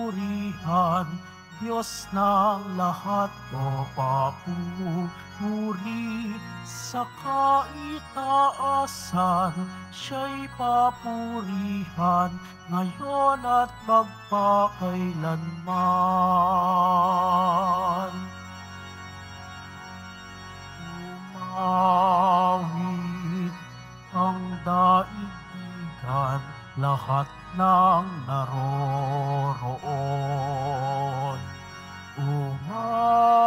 purihan, Diyos ng lahat o papuri sa kaitaasan, siya'y papurihan ngayon at magpakailanman. Umawit ang daigdigan, lahat ng naroroon. Umawit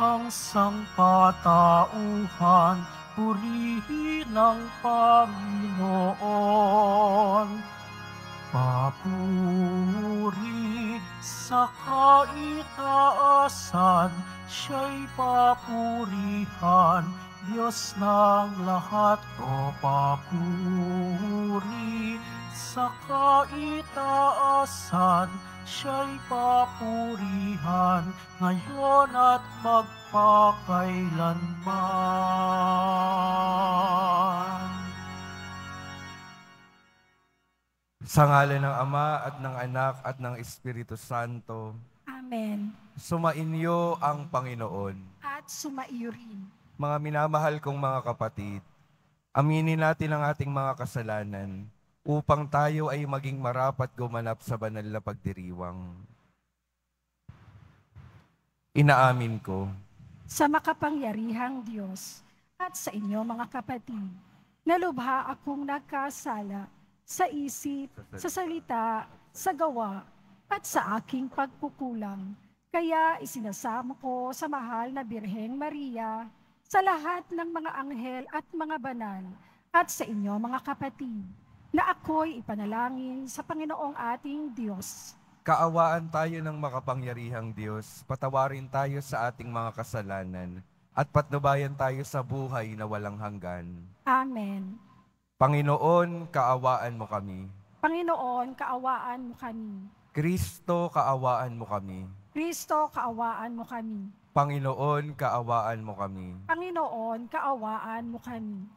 ang sangkatauhan, purihin ang Panginoon. Papuri sa kaitaasan, siya'y papurihan, Diyos ng lahat o papuri sa kaitaasan, siya'y papurihan ngayon at magpakailanman. Sa ngalan ng Ama at ng Anak at ng Espiritu Santo, Amen. sumainyo ang Panginoon. At sumaiyo rin. Mga minamahal kong mga kapatid, aminin natin ang ating mga kasalanan upang tayo ay maging marapat gumanap sa banal na pagdiriwang. Inaamin ko Sa makapangyarihang Diyos at sa inyo mga kapatid, nalubha akong nagkasala sa isip, sa salita, sa gawa, at sa aking pagkukulang. Kaya isinasamo ko sa mahal na Birheng Maria, sa lahat ng mga anghel at mga banal, at sa inyo mga kapatid, na ako'y ipanalangin sa Panginoong ating Diyos. Kaawaan tayo ng makapangyarihang Diyos, patawarin tayo sa ating mga kasalanan, at patnubayan tayo sa buhay na walang hanggan. Amen. Panginoon, kaawaan mo kami. Panginoon, kaawaan mo kami. Kristo, kaawaan mo kami. Kristo, kaawaan mo kami. Panginoon, kaawaan mo kami. Panginoon, kaawaan mo kami.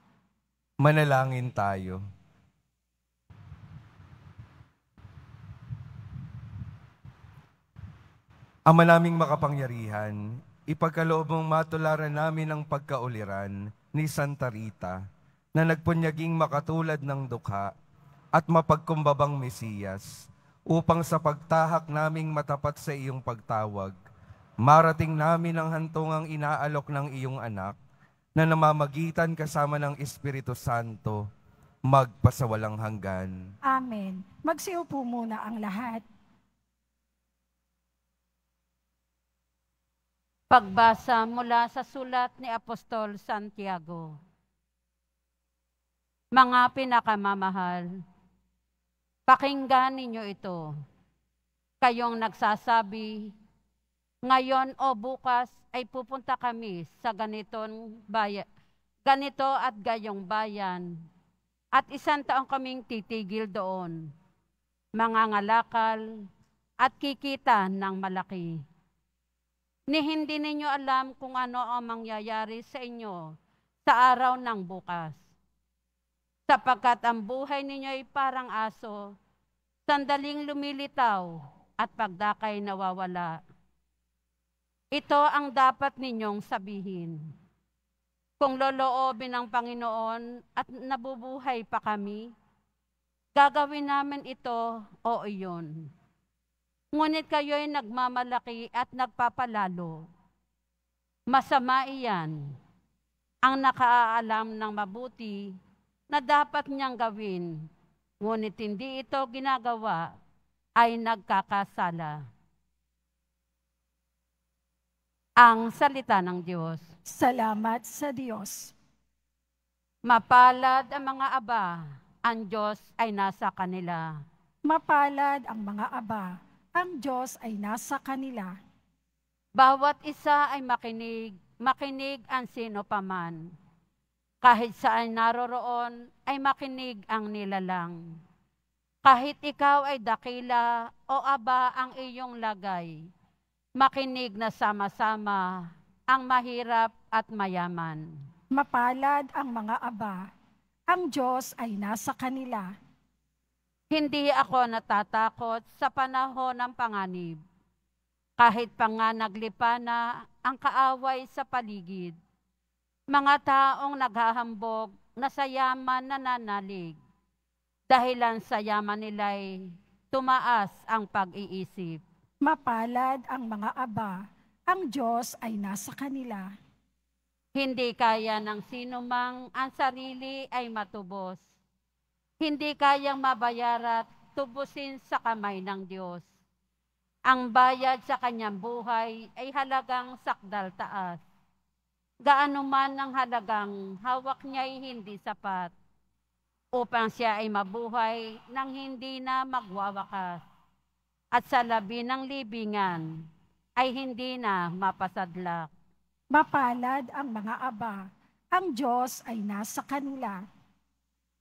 Manalangin tayo. Ama naming makapangyarihan, ipagkaloob mong matularan namin ang pagkauliran ni Santa Rita na nagpunyaging makatulad ng dukha at mapagkumbabang Mesiyas upang sa pagtahak naming matapat sa iyong pagtawag, marating namin ang hantungang inaalok ng iyong anak na namamagitan kasama ng Espiritu Santo magpasawalang hanggan. Amen. Magsiupo muna ang lahat. Pagbasa mula sa sulat ni Apostol Santiago. Mga pinakamamahal, pakinggan ninyo ito. Kayong nagsasabi, ngayon o bukas ay pupunta kami sa ganitong bayan, ganito at gayong bayan, at isang taong kaming titigil doon, mga ngalakal at kikita ng malaki ni hindi ninyo alam kung ano ang mangyayari sa inyo sa araw ng bukas. Sapagkat ang buhay ninyo ay parang aso, sandaling lumilitaw at pagdakay nawawala. Ito ang dapat ninyong sabihin. Kung loloobin ng Panginoon at nabubuhay pa kami, gagawin namin ito o iyon. Ngunit kayo'y nagmamalaki at nagpapalalo. Masama iyan ang nakaalam ng mabuti na dapat niyang gawin, ngunit hindi ito ginagawa, ay nagkakasala. Ang salita ng Diyos. Salamat sa Diyos. Mapalad ang mga aba, ang Diyos ay nasa kanila. Mapalad ang mga aba, ang Diyos ay nasa kanila. Bawat isa ay makinig, makinig ang sino paman. Kahit saan naroroon, ay makinig ang nilalang. Kahit ikaw ay dakila o aba ang iyong lagay, makinig na sama-sama ang mahirap at mayaman. Mapalad ang mga aba, ang Diyos ay nasa kanila. Hindi ako natatakot sa panahon ng panganib. Kahit pa nga naglipa na ang kaaway sa paligid. Mga taong naghahambog na sa yaman nananalig. Dahilan sa yaman nila'y tumaas ang pag-iisip. Mapalad ang mga aba, ang Diyos ay nasa kanila. Hindi kaya ng sinumang ang sarili ay matubos. Hindi kayang mabayarat tubusin sa kamay ng Diyos. Ang bayad sa kanyang buhay ay halagang sakdal taas. Gaano man ang halagang hawak niya ay hindi sapat upang siya ay mabuhay nang hindi na magwawakas. At sa labi ng libingan ay hindi na mapasadlak. Mapalad ang mga aba, ang Diyos ay nasa kanila.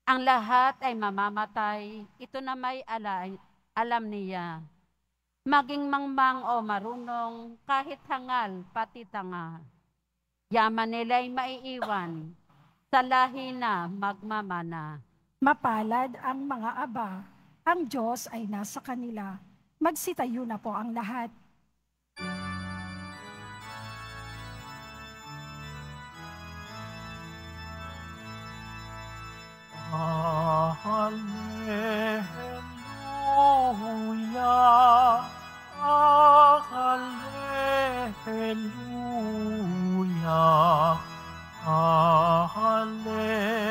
Ang lahat ay mamamatay, ito na may ala, alam niya. Maging mangmang o marunong, kahit hangal, pati tanga. Yaman nila'y maiiwan, sa lahi na magmamana. Mapalad ang mga aba, ang Diyos ay nasa kanila. Magsitayo na po ang lahat. Hallelujah. Hallelujah. Hallelujah.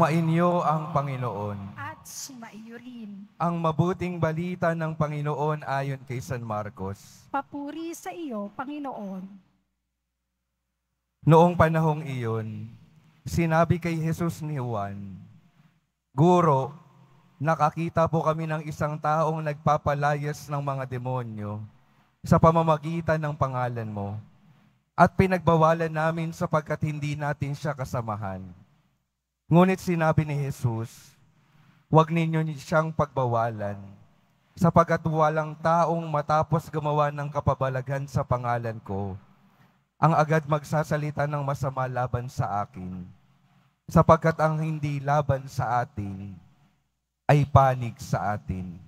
Sumainyo ang Panginoon. At sumaiyo rin. Ang mabuting balita ng Panginoon ayon kay San Marcos. Papuri sa iyo, Panginoon. Noong panahong iyon, sinabi kay Jesus ni Juan, Guro, nakakita po kami ng isang taong nagpapalayas ng mga demonyo sa pamamagitan ng pangalan mo. At pinagbawalan namin sapagkat hindi natin siya kasamahan. Ngunit sinabi ni Jesus, huwag ninyo siyang pagbawalan, sapagkat walang taong matapos gumawa ng kapabalaghan sa pangalan ko, ang agad magsasalita ng masama laban sa akin, sapagkat ang hindi laban sa atin ay panig sa atin.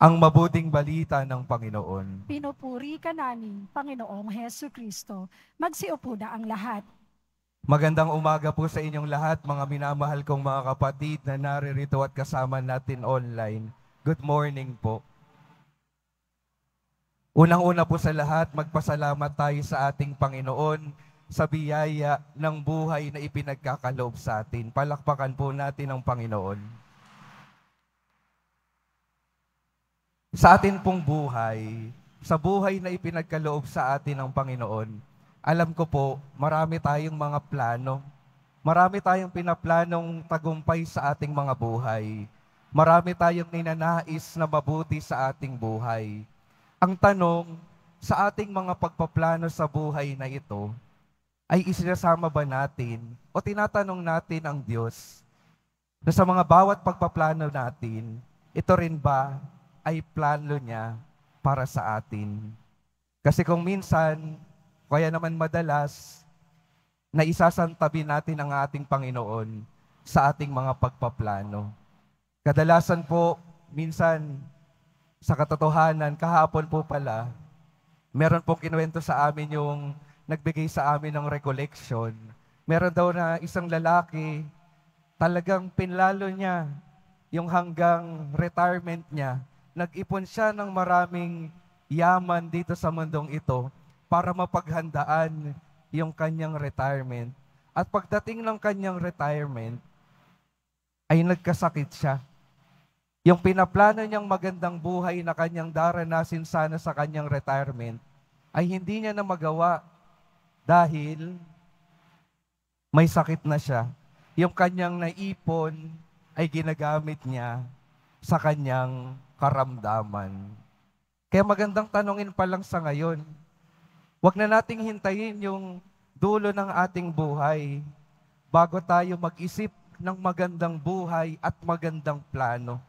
Ang mabuting balita ng Panginoon. Pinupuri ka namin, Panginoong Heso Kristo. Magsiupo na ang lahat. Magandang umaga po sa inyong lahat, mga minamahal kong mga kapatid na naririto at kasama natin online. Good morning po. Unang-una po sa lahat, magpasalamat tayo sa ating Panginoon sa biyaya ng buhay na ipinagkakaloob sa atin. Palakpakan po natin ang Panginoon. Sa atin pong buhay, sa buhay na ipinagkaloob sa atin ng Panginoon, alam ko po, marami tayong mga plano. Marami tayong pinaplanong tagumpay sa ating mga buhay. Marami tayong ninanais na mabuti sa ating buhay. Ang tanong, sa ating mga pagpaplano sa buhay na ito, ay isinasama ba natin o tinatanong natin ang Diyos na sa mga bawat pagpaplano natin, ito rin ba ay plano niya para sa atin? Kasi kung minsan, kaya naman madalas, na isasantabi natin ang ating Panginoon sa ating mga pagpaplano. Kadalasan po, minsan, sa katotohanan, kahapon po pala, meron pong kinuwento sa amin yung nagbigay sa amin ng recollection. Meron daw na isang lalaki, talagang pinlalo niya yung hanggang retirement niya, nag-ipon siya ng maraming yaman dito sa mundong ito para mapaghandaan yung kanyang retirement. At pagdating ng kanyang retirement, ay nagkasakit siya. Yung pinaplano niyang magandang buhay na kanyang daranasin sana sa kanyang retirement, ay hindi niya na magawa dahil may sakit na siya. Yung kanyang naipon ay ginagamit niya sa kanyang karamdaman. Kaya magandang tanongin pa lang sa ngayon, wag na nating hintayin yung dulo ng ating buhay bago tayo mag-isip ng magandang buhay at magandang plano.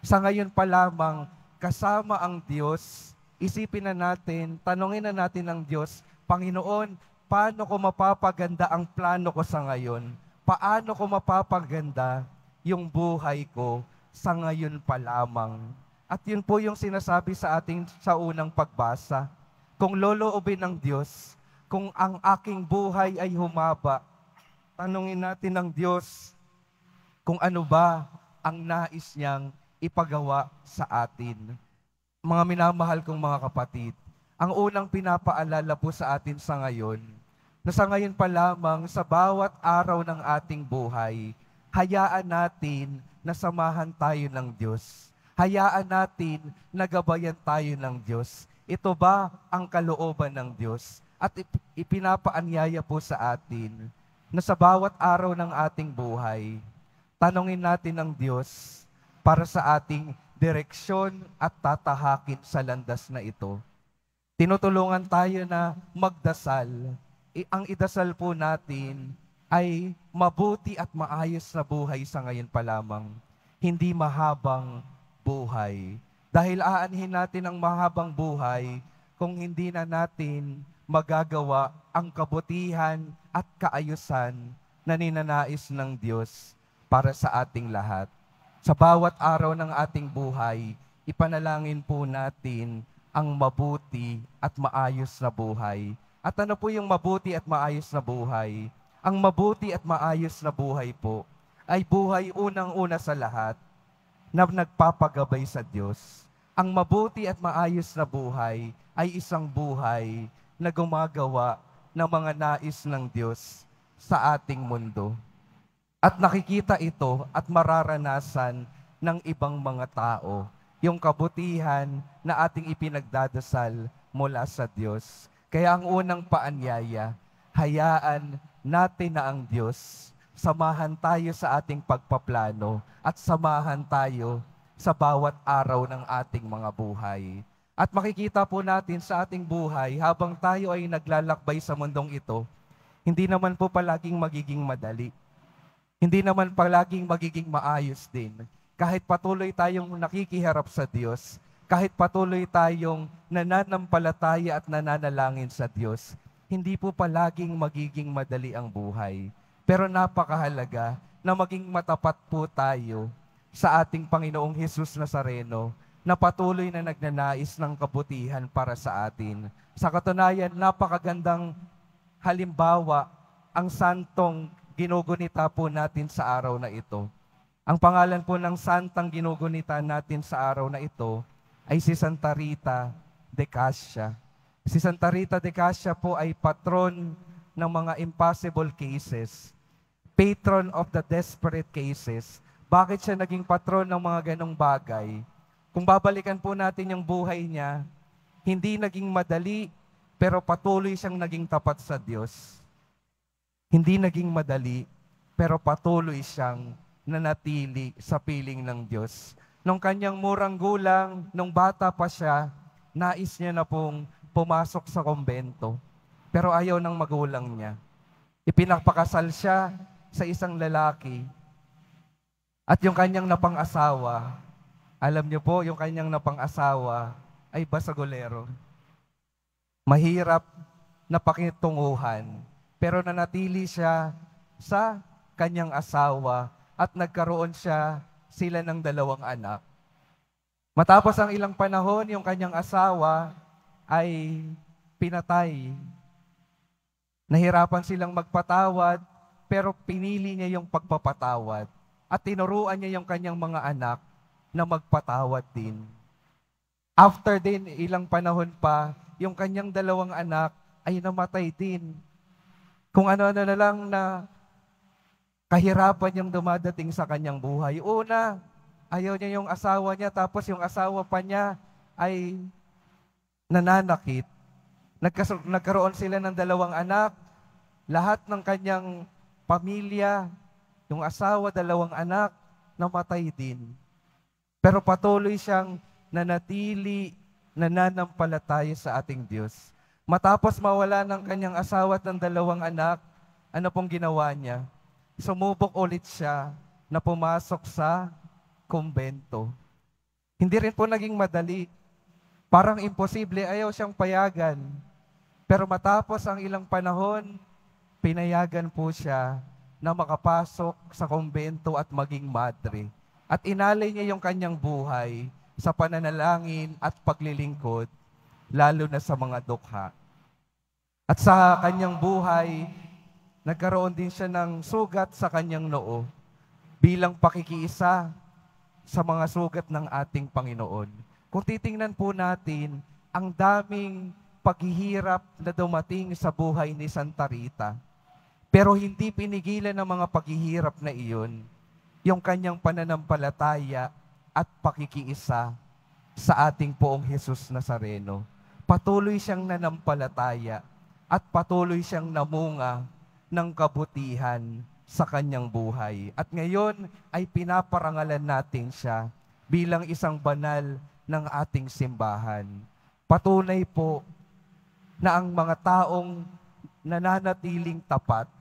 Sa ngayon pa lamang, kasama ang Diyos, isipin na natin, tanongin na natin ang Diyos, Panginoon, paano ko mapapaganda ang plano ko sa ngayon? Paano ko mapapaganda yung buhay ko sa ngayon pa lamang? At yun po yung sinasabi sa ating sa unang pagbasa. Kung loloobin ng Diyos, kung ang aking buhay ay humaba, tanungin natin ng Diyos kung ano ba ang nais niyang ipagawa sa atin. Mga minamahal kong mga kapatid, ang unang pinapaalala po sa atin sa ngayon, na sa ngayon pa lamang sa bawat araw ng ating buhay, hayaan natin na samahan tayo ng Diyos. Hayaan natin na gabayan tayo ng Diyos. Ito ba ang kalooban ng Diyos? At ip- ipinapaanyaya po sa atin na sa bawat araw ng ating buhay, tanongin natin ng Diyos para sa ating direksyon at tatahakin sa landas na ito. Tinutulungan tayo na magdasal. I- ang idasal po natin ay mabuti at maayos na buhay sa ngayon pa lamang. Hindi mahabang buhay. Dahil aanhin natin ang mahabang buhay kung hindi na natin magagawa ang kabutihan at kaayusan na ninanais ng Diyos para sa ating lahat. Sa bawat araw ng ating buhay, ipanalangin po natin ang mabuti at maayos na buhay. At ano po yung mabuti at maayos na buhay? Ang mabuti at maayos na buhay po ay buhay unang-una sa lahat na nagpapagabay sa Diyos. Ang mabuti at maayos na buhay ay isang buhay na gumagawa ng mga nais ng Diyos sa ating mundo. At nakikita ito at mararanasan ng ibang mga tao, yung kabutihan na ating ipinagdadasal mula sa Diyos. Kaya ang unang paanyaya, hayaan natin na ang Diyos, samahan tayo sa ating pagpaplano at samahan tayo sa bawat araw ng ating mga buhay. At makikita po natin sa ating buhay, habang tayo ay naglalakbay sa mundong ito, hindi naman po palaging magiging madali. Hindi naman palaging magiging maayos din. Kahit patuloy tayong nakikiharap sa Diyos, kahit patuloy tayong nananampalataya at nananalangin sa Diyos, hindi po palaging magiging madali ang buhay. Pero napakahalaga na maging matapat po tayo sa ating Panginoong Hesus Nazareno na patuloy na nagnanais ng kabutihan para sa atin. Sa katunayan, napakagandang halimbawa ang santong ginugunita po natin sa araw na ito. Ang pangalan po ng santang ginugunita natin sa araw na ito ay si Santa Rita de Cassia. Si Santa Rita de Cassia po ay patron ng mga impossible cases, patron of the desperate cases. Bakit siya naging patron ng mga ganong bagay? Kung babalikan po natin yung buhay niya, hindi naging madali, pero patuloy siyang naging tapat sa Diyos. Hindi naging madali, pero patuloy siyang nanatili sa piling ng Diyos. Nung kanyang murang gulang, nung bata pa siya, nais niya na pong pumasok sa kumbento. Pero ayaw ng magulang niya. Ipinapakasal siya sa isang lalaki. At yung kanyang napang-asawa, alam niyo po, yung kanyang napang-asawa ay basagolero. Mahirap na pakitunguhan. Pero nanatili siya sa kanyang asawa at nagkaroon siya sila ng dalawang anak. Matapos ang ilang panahon, yung kanyang asawa ay pinatay. Nahirapan silang magpatawad, pero pinili niya yung pagpapatawad. at tinuruan niya yung kanyang mga anak na magpatawad din. After din, ilang panahon pa, yung kanyang dalawang anak ay namatay din. Kung ano-ano na lang na kahirapan yung dumadating sa kanyang buhay. Una, ayaw niya yung asawa niya, tapos yung asawa pa niya ay nananakit. Nagkaroon sila ng dalawang anak, lahat ng kanyang pamilya, yung asawa, dalawang anak, namatay din. Pero patuloy siyang nanatili, nananampalataya sa ating Diyos. Matapos mawala ng kanyang asawa at ng dalawang anak, ano pong ginawa niya? Sumubok ulit siya na pumasok sa kumbento. Hindi rin po naging madali. Parang imposible, ayaw siyang payagan. Pero matapos ang ilang panahon, pinayagan po siya na makapasok sa kumbento at maging madre. At inalay niya yung kanyang buhay sa pananalangin at paglilingkod, lalo na sa mga dukha. At sa kanyang buhay, nagkaroon din siya ng sugat sa kanyang noo bilang pakikiisa sa mga sugat ng ating Panginoon. Kung titingnan po natin, ang daming paghihirap na dumating sa buhay ni Santa Rita. Pero hindi pinigilan ng mga paghihirap na iyon yung kanyang pananampalataya at pakikiisa sa ating poong Jesus Nazareno. Patuloy siyang nanampalataya at patuloy siyang namunga ng kabutihan sa kanyang buhay. At ngayon ay pinaparangalan natin siya bilang isang banal ng ating simbahan. Patunay po na ang mga taong nananatiling tapat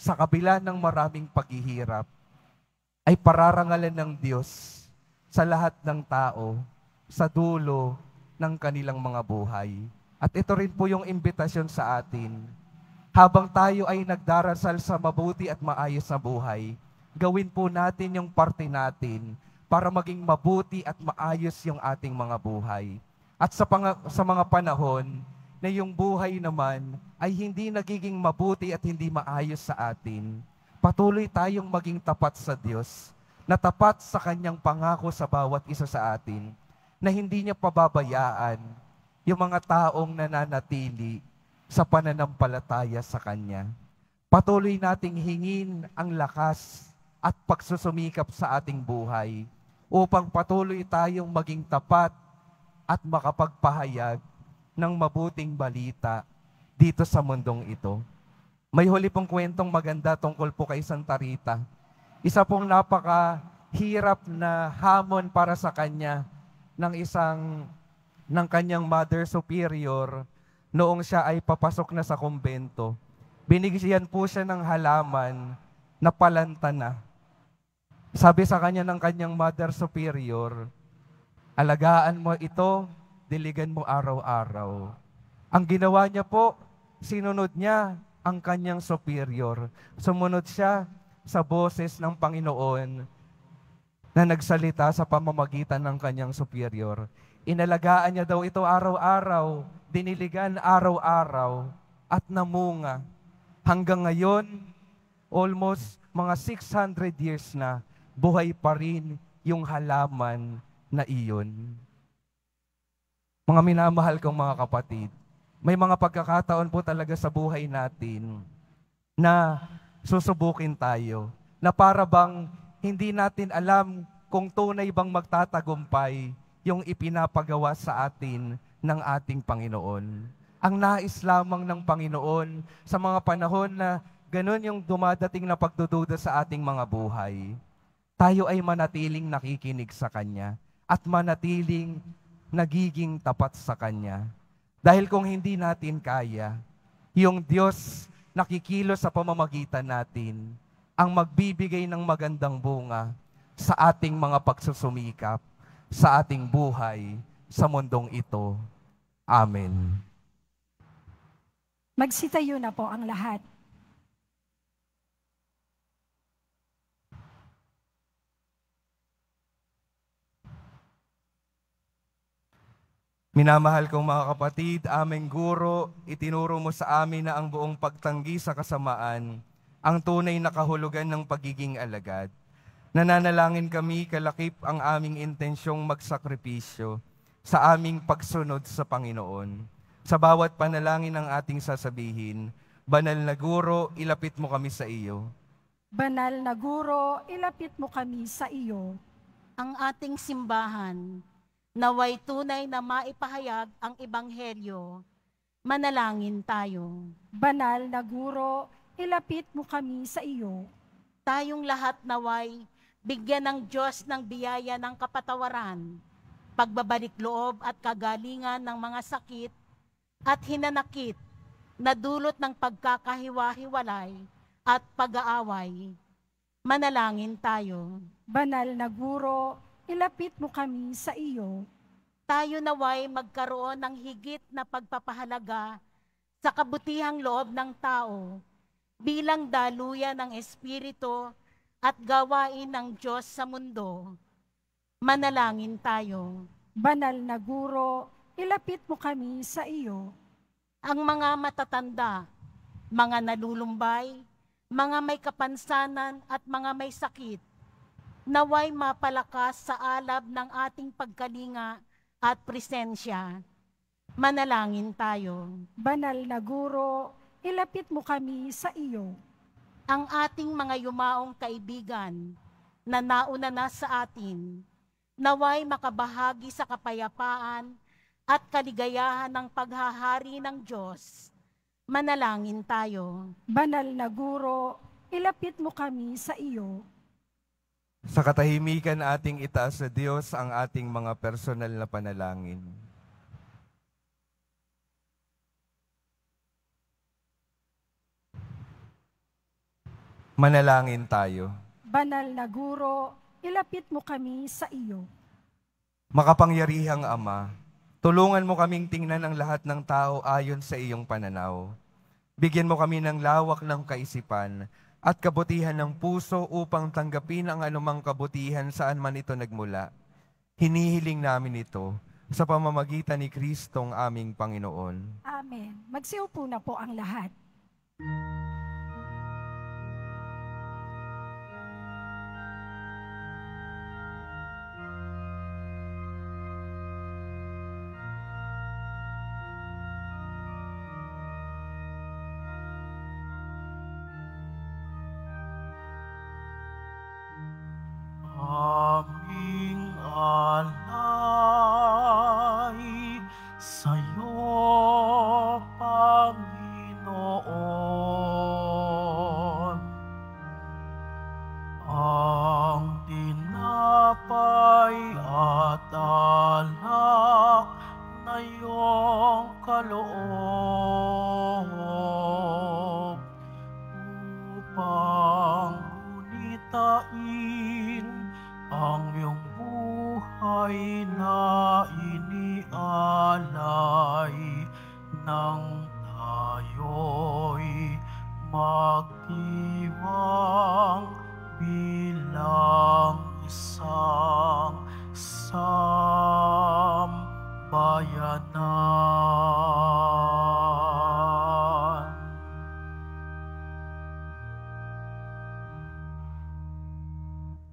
sa kabila ng maraming paghihirap ay pararangalan ng Diyos sa lahat ng tao sa dulo ng kanilang mga buhay. At ito rin po yung imbitasyon sa atin. Habang tayo ay nagdarasal sa mabuti at maayos na buhay, gawin po natin yung parte natin para maging mabuti at maayos yung ating mga buhay. At sa, sa mga panahon na yung buhay naman ay hindi nagiging mabuti at hindi maayos sa atin, patuloy tayong maging tapat sa Diyos, na tapat sa Kanyang pangako sa bawat isa sa atin, na hindi niya pababayaan yung mga taong nananatili sa pananampalataya sa Kanya. Patuloy nating hingin ang lakas at pagsusumikap sa ating buhay upang patuloy tayong maging tapat at makapagpahayag ng mabuting balita dito sa mundong ito. May huli pong kwentong maganda tungkol po kay Santa Rita. Isa pong napakahirap na hamon para sa kanya ng isang ng kanyang mother superior noong siya ay papasok na sa kumbento. Binigyan po siya ng halaman na palanta na. Sabi sa kanya ng kanyang mother superior, alagaan mo ito, diligan mo araw-araw. Ang ginawa niya po, sinunod niya ang kanyang superior. Sumunod siya sa boses ng Panginoon na nagsalita sa pamamagitan ng kanyang superior. Inalagaan niya daw ito araw-araw, diniligan araw-araw, at namunga. Hanggang ngayon, almost mga 600 years na, buhay pa rin yung halaman na iyon. Mga minamahal kong mga kapatid, may mga pagkakataon po talaga sa buhay natin na susubukin tayo, na para bang hindi natin alam kung tunay bang magtatagumpay yung ipinapagawa sa atin ng ating Panginoon. Ang nais lamang ng Panginoon sa mga panahon na ganun yung dumadating na pagdududa sa ating mga buhay, tayo ay manatiling nakikinig sa Kanya at manatiling nagiging tapat sa Kanya. Dahil kung hindi natin kaya, yung Diyos nakikilo sa pamamagitan natin ang magbibigay ng magandang bunga sa ating mga pagsusumikap sa ating buhay sa mundong ito. Amen. Magsitayo na po ang lahat. Minamahal kong mga kapatid, aming guro, itinuro mo sa amin na ang buong pagtanggi sa kasamaan, ang tunay na kahulugan ng pagiging alagad. Nananalangin kami kalakip ang aming intensyong magsakripisyo sa aming pagsunod sa Panginoon. Sa bawat panalangin ng ating sasabihin, Banal na Guro, ilapit mo kami sa iyo. Banal na Guro, ilapit mo kami sa iyo. ang ating simbahan, naway tunay na maipahayag ang ebanghelyo. Manalangin tayo. Banal na Guro, ilapit mo kami sa iyo. Tayong lahat naway bigyan ng Diyos ng biyaya ng kapatawaran, pagbabalik loob at kagalingan ng mga sakit at hinanakit na dulot ng pagkakahiwa-hiwalay at pag-aaway. Manalangin tayo. Banal na Guro, ilapit mo kami sa iyo. tayo naway magkaroon ng higit na pagpapahalaga sa kabutihang loob ng tao bilang daluyan ng Espiritu at gawain ng Diyos sa mundo. Manalangin tayo. Banal na Guro, ilapit mo kami sa iyo. Ang mga matatanda, mga nalulumbay, mga may kapansanan at mga may sakit, naway mapalakas sa alab ng ating pagkalinga at presensya. Manalangin tayo. Banal na Guro, ilapit mo kami sa iyo. ang ating mga yumaong kaibigan na nauna na sa atin, naway makabahagi sa kapayapaan at kaligayahan ng paghahari ng Diyos. Manalangin tayo. Banal na Guro, ilapit mo kami sa iyo. Sa katahimikan ating itaas sa Diyos ang ating mga personal na panalangin. Manalangin tayo. Banal na Guro, ilapit mo kami sa iyo. Makapangyarihang Ama, tulungan mo kaming tingnan ang lahat ng tao ayon sa iyong pananaw. Bigyan mo kami ng lawak ng kaisipan at kabutihan ng puso upang tanggapin ang anumang kabutihan saan man ito nagmula. Hinihiling namin ito sa pamamagitan ni Kristong aming Panginoon. Amen. Magsiupo na po ang lahat. Panginoon.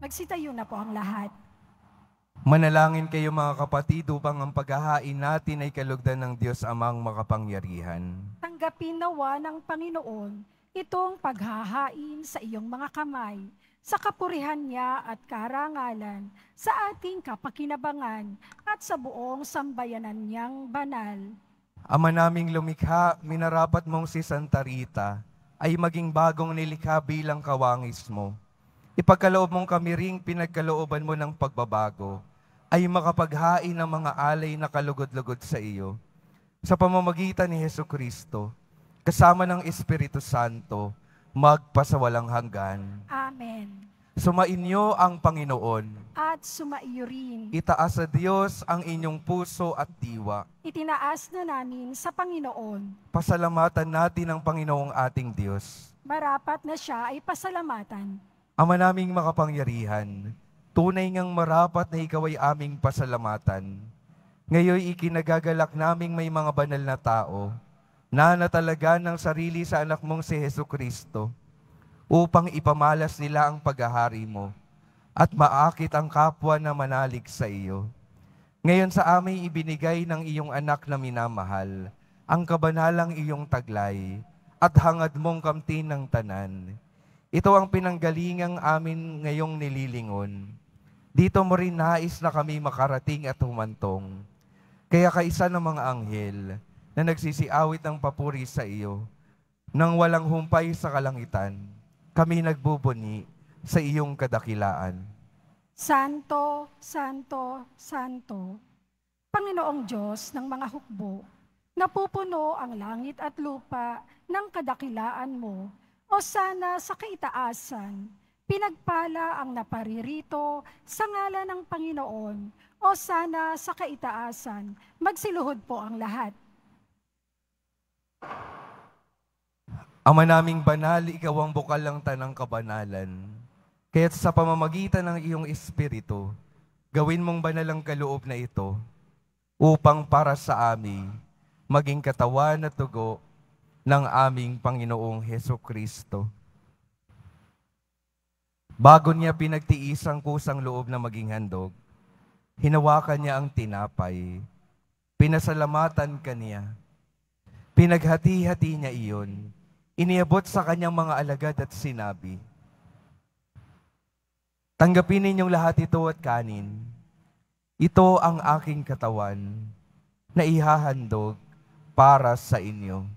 Magsitayo na po ang lahat. Manalangin kayo mga kapatid upang ang paghahain natin ay kalugdan ng Diyos amang makapangyarihan. Tanggapin nawa ng Panginoon itong paghahain sa iyong mga kamay, sa kapurihan niya at karangalan, sa ating kapakinabangan at sa buong sambayanan niyang banal. Ama naming lumikha, minarapat mong si Santa Rita ay maging bagong nilikha bilang kawangis mo. Ipagkaloob mong kami ring pinagkalooban mo ng pagbabago, ay makapaghain ng mga alay na kalugod-lugod sa iyo. Sa pamamagitan ni Heso Kristo, kasama ng Espiritu Santo, magpasawalang hanggan. Amen. Sumainyo ang Panginoon. At sumaiyo rin, Itaas sa Diyos ang inyong puso at diwa. itinaas na namin sa Panginoon. Pasalamatan natin ang Panginoong ating Diyos. Marapat na siya ay pasalamatan. Ama naming makapangyarihan, tunay ngang marapat na ikaw ay aming pasalamatan. Ngayon ikinagagalak naming may mga banal na tao na natalaga ng sarili sa anak mong si Heso Kristo upang ipamalas nila ang paghahari mo at maakit ang kapwa na manalig sa iyo. Ngayon sa amin ibinigay ng iyong anak na minamahal, ang kabanalang iyong taglay, at hangad mong kamtin ng tanan. Ito ang pinanggalingang amin ngayong nililingon. Dito mo rin nais na kami makarating at humantong. Kaya kaisa ng mga anghel na nagsisiawit ng papuri sa iyo, nang walang humpay sa kalangitan, kami nagbubuni sa iyong kadakilaan. Santo, Santo, Santo, Panginoong Diyos ng mga hukbo, napupuno ang langit at lupa ng kadakilaan mo, o sana sa kaitaasan, pinagpala ang naparirito sa ngala ng Panginoon, o sana sa kaitaasan, magsiluhod po ang lahat. Ama naming banal, ikaw ang bukal ng tanang kabanalan. Kaya't sa pamamagitan ng iyong Espiritu, gawin mong banal ang kaloob na ito upang para sa amin maging katawan at tugo ng aming Panginoong Heso Kristo. Bago niya pinagtiis ang kusang loob na maging handog, hinawakan niya ang tinapay, pinasalamatan kaniya, pinaghati-hati niya iyon, iniabot sa kanyang mga alagad at sinabi, Tanggapin ninyong lahat ito at kanin. Ito ang aking katawan na ihahandog para sa inyo.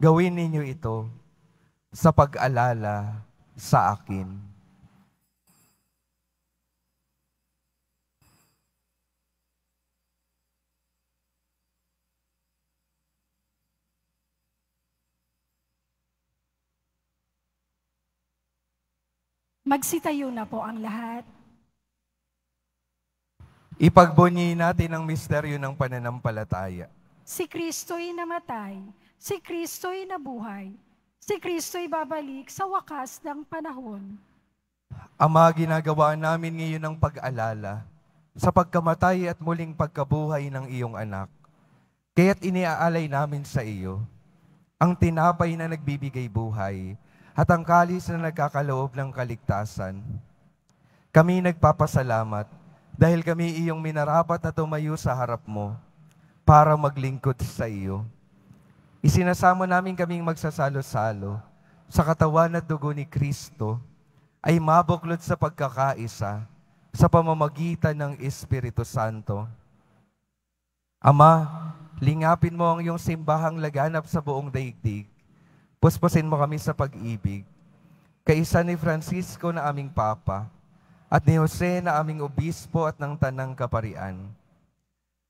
Gawin ninyo ito sa pag-alala sa akin. Magsitayo na po ang lahat. Ipagbunyi natin ang misteryo ng pananampalataya. Si Kristo'y namatay, si Kristo'y nabuhay, si Kristo'y babalik sa wakas ng panahon. Ama, ginagawa namin ngayon ang pag-alala sa pagkamatay at muling pagkabuhay ng iyong anak. Kaya't iniaalay namin sa iyo ang tinapay na nagbibigay buhay at ang kalis na nagkakaloob ng kaligtasan. Kami nagpapasalamat dahil kami iyong minarapat na tumayo sa harap mo para maglingkod sa iyo. Isinasamo namin kaming magsasalo-salo sa katawan at dugo ni Kristo ay mabuklod sa pagkakaisa sa pamamagitan ng Espiritu Santo. Ama, lingapin mo ang iyong simbahang laganap sa buong daigdig. Puspusin mo kami sa pag-ibig. Kaisa ni Francisco na aming Papa at ni Jose na aming Obispo at ng Tanang Kaparian.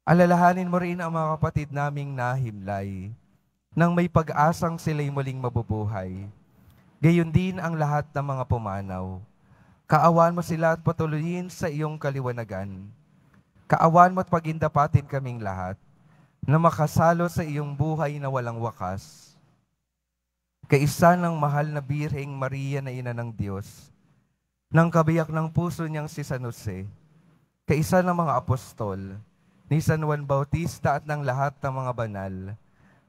Alalahanin mo rin ang mga kapatid naming nahimlay nang may pag-asang sila'y muling mabubuhay. Gayon din ang lahat ng mga pumanaw. Kaawan mo sila at patuloyin sa iyong kaliwanagan. Kaawan mo at pagindapatin kaming lahat na makasalo sa iyong buhay na walang wakas. Kaisa ng mahal na Birheng Maria na ina ng Diyos, ng kabiyak ng puso niyang si San Jose, kaisa ng mga apostol, ni San Juan Bautista at ng lahat ng mga banal,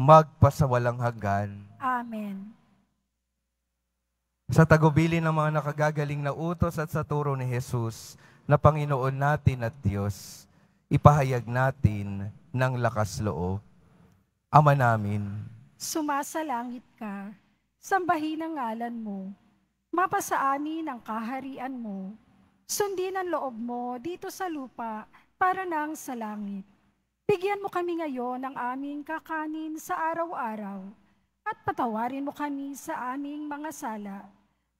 magpasawalang hanggan. Amen. Sa tagubili ng mga nakagagaling na utos at sa turo ni Jesus na Panginoon natin at Diyos, ipahayag natin ng lakas loob. Ama namin, Sumasalangit ka, sambahin ang ngalan mo, mapasa amin ang kaharian mo, sundin ang loob mo dito sa lupa para nang sa langit. Bigyan mo kami ngayon ng aming kakanin sa araw-araw at patawarin mo kami sa aming mga sala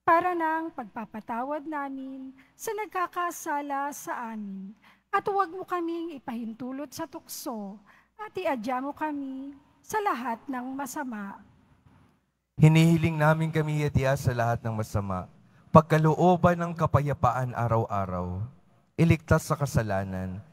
para nang pagpapatawad namin sa nagkakasala sa amin. At huwag mo kaming ipahintulot sa tukso at iadya mo kami sa lahat ng masama. hinihiling namin kami yadya sa lahat ng masama, pagkalooban ng kapayapaan araw-araw, iligtas sa kasalanan,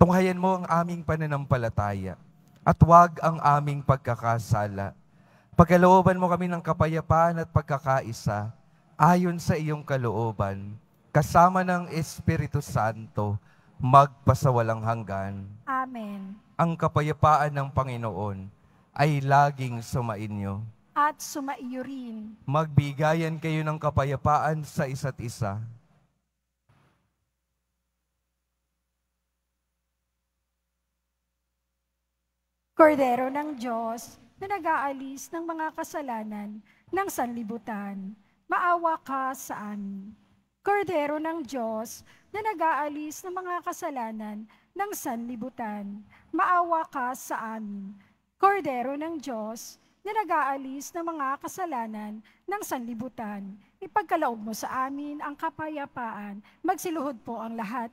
Tunghayan mo ang aming pananampalataya at huwag ang aming pagkakasala. Pagkalooban mo kami ng kapayapaan at pagkakaisa ayon sa iyong kalooban, kasama ng Espiritu Santo, magpasawalang hanggan. Amen. Ang kapayapaan ng Panginoon ay laging sumainyo. At sumaiyo rin. Magbigayan kayo ng kapayapaan sa isa't isa. Kordero ng Diyos na nag-aalis ng mga kasalanan ng sanlibutan, maawa ka sa amin. Kordero ng Diyos na nag-aalis ng mga kasalanan ng sanlibutan, maawa ka sa amin. Kordero ng Diyos na nag-aalis ng mga kasalanan ng sanlibutan, ipagkaloob mo sa amin ang kapayapaan. Magsiluhod po ang lahat.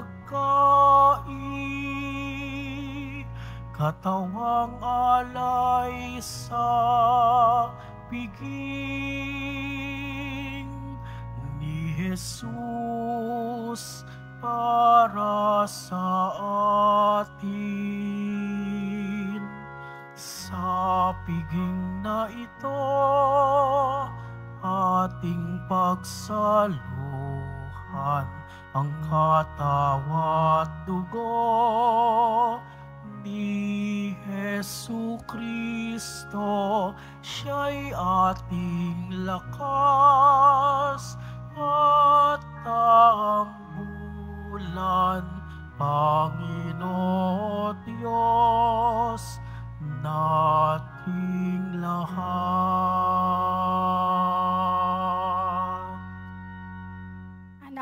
Pagkain. Katawang alay sa piging ni Jesus para sa atin. Sa piging na ito, ating pagsaluhan ang katawa at dugo ni Jesu Kristo. Siya'y ating lakas at tanggulan, Panginoon Diyos nating lahat.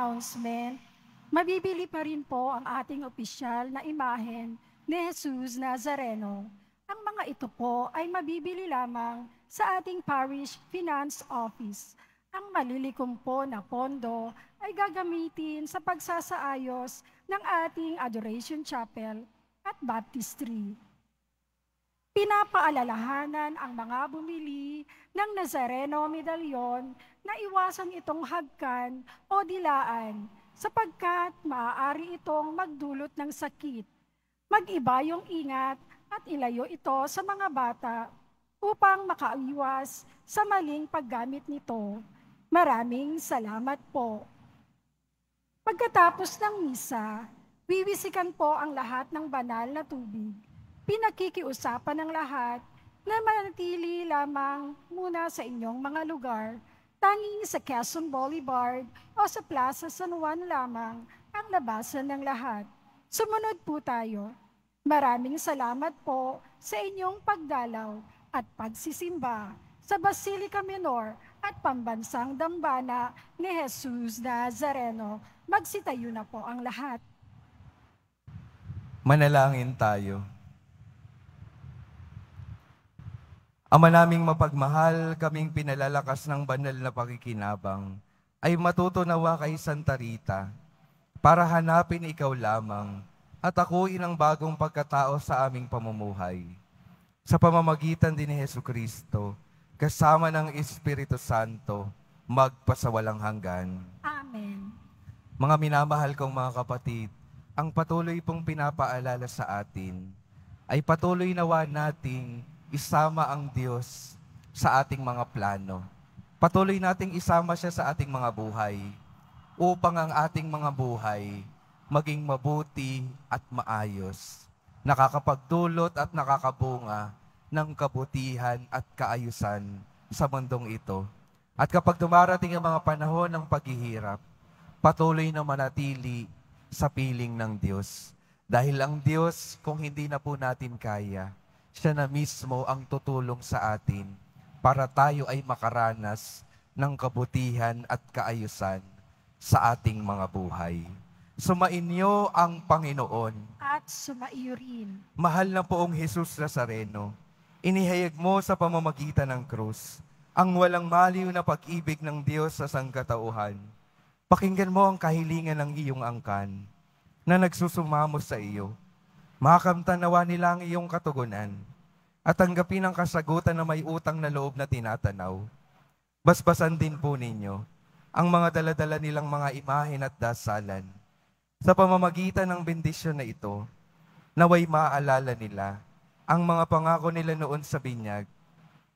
Announcement. Mabibili pa rin po ang ating opisyal na imahen ni Jesus Nazareno. Ang mga ito po ay mabibili lamang sa ating parish finance office. Ang malilikom po na pondo ay gagamitin sa pagsasaayos ng ating Adoration Chapel at Baptistry. Pinapaalalahanan ang mga bumili ng Nazareno medalyon na iwasan itong hagkan o dilaan sapagkat maaari itong magdulot ng sakit. Mag-iba yung ingat at ilayo ito sa mga bata upang makaiwas sa maling paggamit nito. Maraming salamat po. Pagkatapos ng misa, wiwisikan po ang lahat ng banal na tubig. Pinakikiusapan ng lahat na manatili lamang muna sa inyong mga lugar, tanging sa Quezon Boulevard o sa Plaza San Juan lamang ang labasan ng lahat. Sumunod po tayo. Maraming salamat po sa inyong pagdalaw at pagsisimba sa Basilica Minor at Pambansang Dambana ni Jesus Nazareno. Magsitayo na po ang lahat. Manalangin tayo. Ama naming mapagmahal, kaming pinalalakas ng banal na pakikinabang, ay matutunawa kay Santa Rita para hanapin ikaw lamang at akuin ang bagong pagkatao sa aming pamumuhay. Sa pamamagitan din ni Heso Kristo, kasama ng Espiritu Santo, magpasawalang hanggan. Amen. Mga minamahal kong mga kapatid, ang patuloy pong pinapaalala sa atin ay patuloy nawa nating isama ang Diyos sa ating mga plano. Patuloy nating isama siya sa ating mga buhay upang ang ating mga buhay maging mabuti at maayos, nakakapagdulot at nakakabunga ng kabutihan at kaayusan sa mundong ito. At kapag dumarating ang mga panahon ng paghihirap, patuloy na manatili sa piling ng Diyos. Dahil ang Diyos, kung hindi na po natin kaya, siya na mismo ang tutulong sa atin para tayo ay makaranas ng kabutihan at kaayusan sa ating mga buhay. Sumainyo ang Panginoon. At sumaiyo rin. Mahal na poong Jesus Nazareno, inihayag mo sa pamamagitan ng krus ang walang maliw na pag-ibig ng Diyos sa sangkatauhan. Pakinggan mo ang kahilingan ng iyong angkan na nagsusumamo sa iyo. Makamtanawa nila ang iyong katugunan at tanggapin ang kasagutan na may utang na loob na tinatanaw. Basbasan din po ninyo ang mga daladala nilang mga imahin at dasalan Sa pamamagitan ng bendisyon na ito, naway maaalala nila ang mga pangako nila noon sa binyag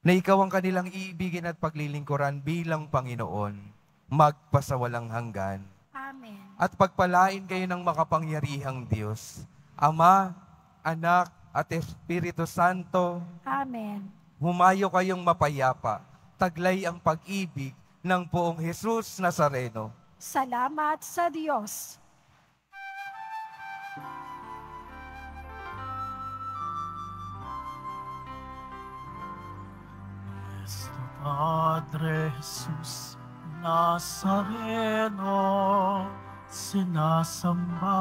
na ikaw ang kanilang iibigin at paglilingkuran bilang Panginoon, magpasawalang hanggan. Amen. At pagpalain kayo ng makapangyarihang Diyos, Ama, Anak, at Espiritu Santo, Amen. humayo kayong mapayapa, taglay ang pag-ibig ng poong Jesus Nazareno. Salamat sa Diyos. Nuestro Padre Jesus Nazareno, sinasamba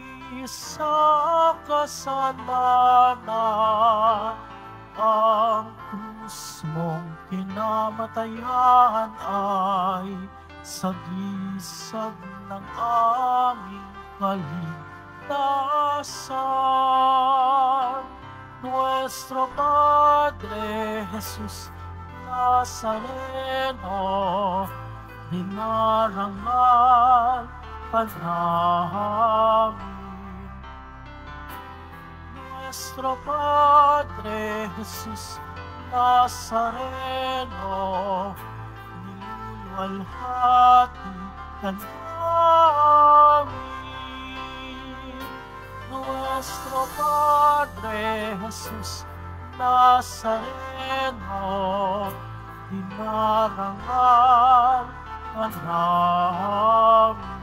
sa kasalanan. Ang krus mong kinamatayan ay sagisag ng aming kaligtasan. Nuestro Padre Jesus Nazareno, dinarangal ka namin. Nuestro Padre Jesus Nazareno, nilulwalhati ka namin. Nuestro Padre Jesus Nazareno, dinarangal ka namin.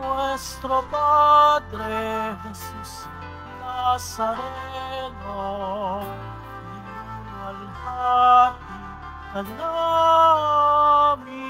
Nuestro Padre Jesus Nazareno, niluwalhati ka namin.